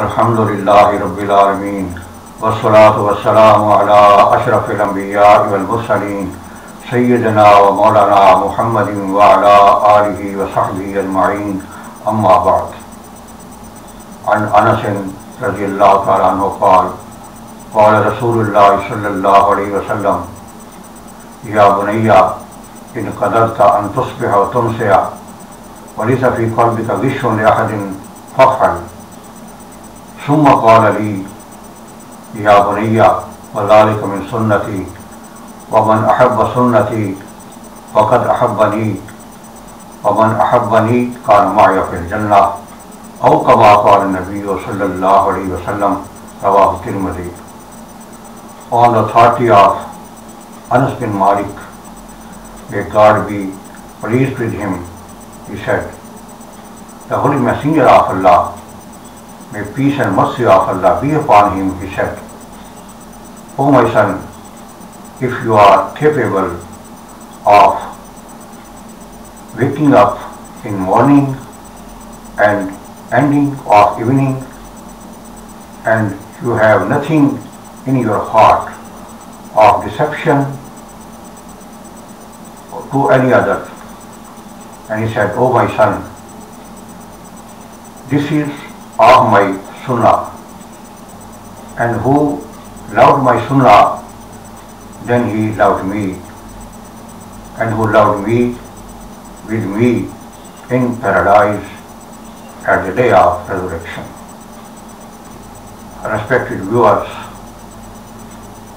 الحمد للہ رب العالمین والصلاة والسلام على اشرف الانبیاء والمرسلین سیدنا و محمد وعلى آلہ وصحبہ اجمعین اما بعد، عن انس رضی اللہ تعالیٰ عنہ قال قال رسول اللہ صلی اللہ علیہ وسلم یا بنیا ان قدرت ان تصبح و وليس في قلبك غش لأحد، فافعل. ثم قال لي يا بني وذلك من سنتي ومن أحب سنتي فقد أحبني ومن أحبني كان معي في الجنة أو كما قال النبي صلى الله عليه وسلم رواه الترمذي. On the authority of Anas bin Malik, may God be pleased with him, he said, The Holy Messenger of Allah, may peace and mercy of Allah be upon him, he said, O my son, if you are capable of waking up in morning and ending of evening and you have nothing in your heart of deception to any other. And he said, Oh my son, this is of my sunnah. And who loved my sunnah, then he loved me. And who loved me with me in paradise at the day of resurrection. Respected viewers,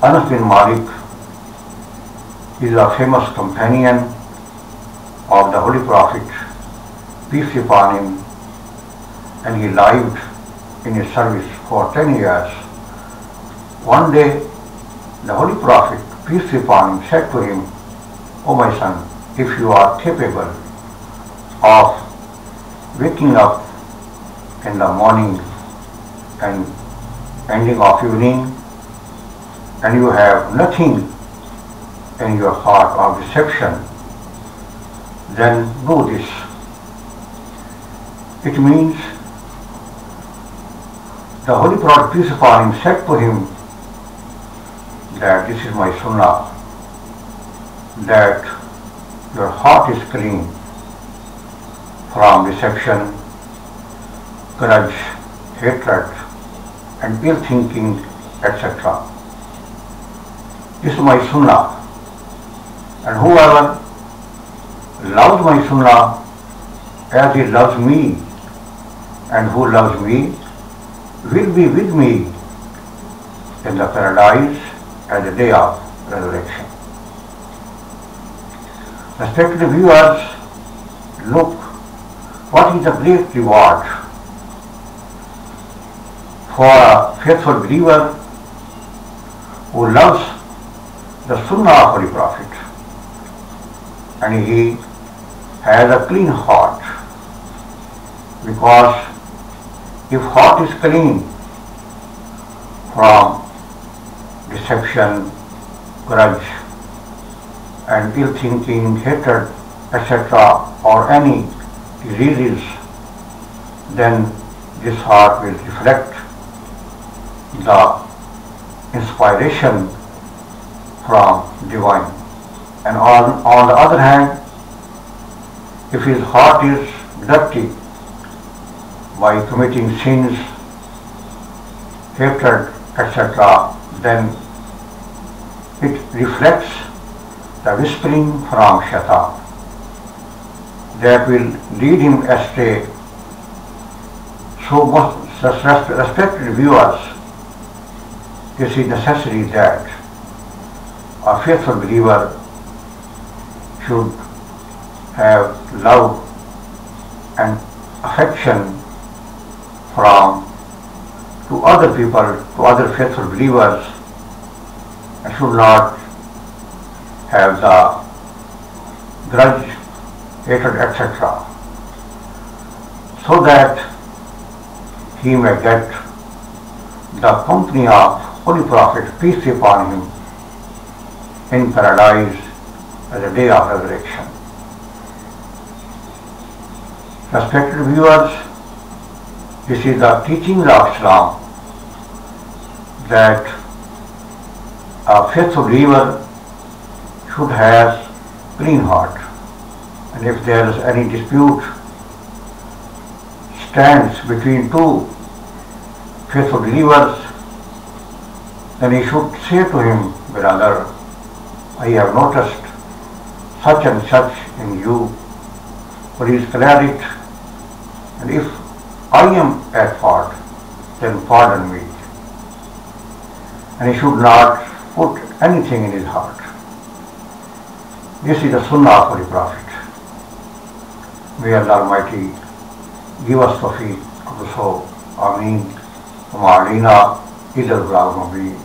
Anas bin Malik is a famous companion of the Holy Prophet, peace be upon him, and he lived in his service for 10 years. One day, the Holy Prophet, peace be upon him, said to him, O my son, if you are capable of waking up in the morning and ending of evening, and you have nothing in your heart of deception, then do this. It means the Holy Prophet, peace upon him, said to him that this is my sunnah, that your heart is clean from deception, grudge, hatred, and ill thinking, etc. This is my sunnah. And whoever loves my sunnah as he loves me, and who loves me will be with me in the paradise at the day of resurrection. Respected viewers, look what is the great reward for a faithful believer who loves the Sunnah of Holy Prophet and he has a clean heart because if heart is clean from deception, grudge and ill thinking, hatred, etc. or any diseases, then this heart will reflect the inspiration from divine. And on, on the other hand, if his heart is dirty by committing sins, hatred, etc., then it reflects the whispering from shaitan that will lead him astray. So, most respected viewers, it is necessary that a faithful believer should have love and affection from to other people, to other faithful believers, and should not have the grudge, hatred, etc. So that he may get the company of Holy Prophet, peace be upon him, in paradise at the day of resurrection. Respected viewers, This is the teaching of Islam that a faithful believer should have clean heart. And if there is any dispute stands between two faithful believers, then he should say to him, Brother, I have noticed such and such in you. Please clear it. And if I am at fault, then pardon me. And he should not put anything in his heart. This is the sunnah for the Prophet. May Allah Almighty give us the feet of the soul. Ameen. Umarina, Idil Brahma